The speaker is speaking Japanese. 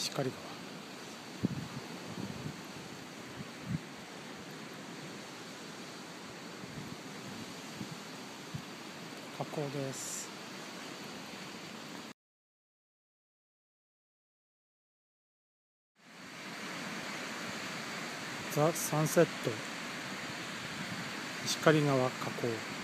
石狩川河口です。ザ・サンセット。石狩川河口